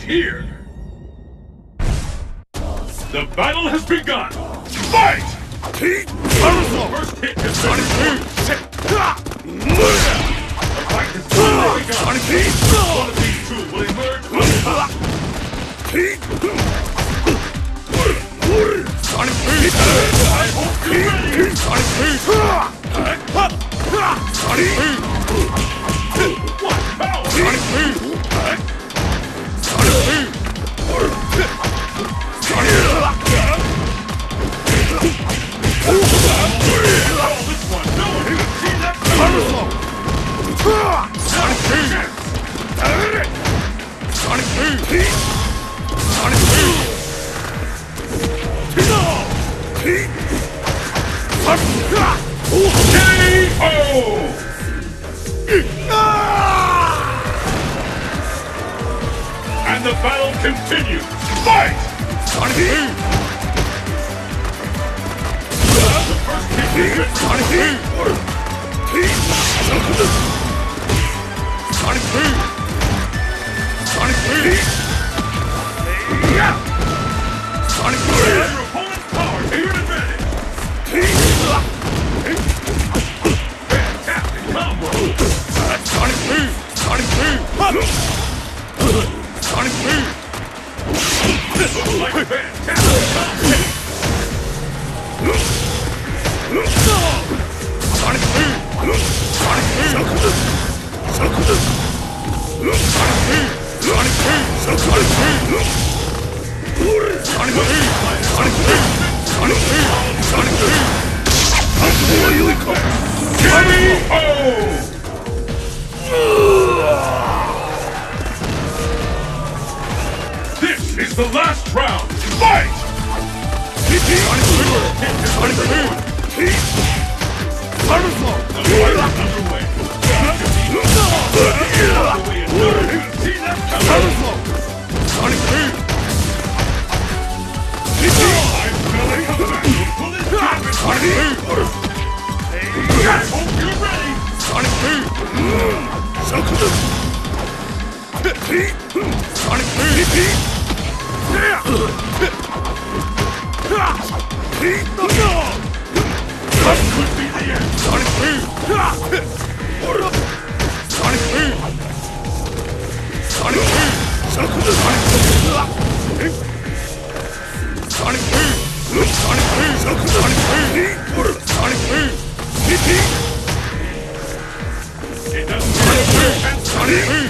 here. The battle has begun. Fight! The first hit has been The fight has finally begun. One of these two will emerge on top. I hope you're ready. What And the battle continues. Fight! The first hit has been Your Oh! The last round. Fight! The fight is underway. Sonic KO!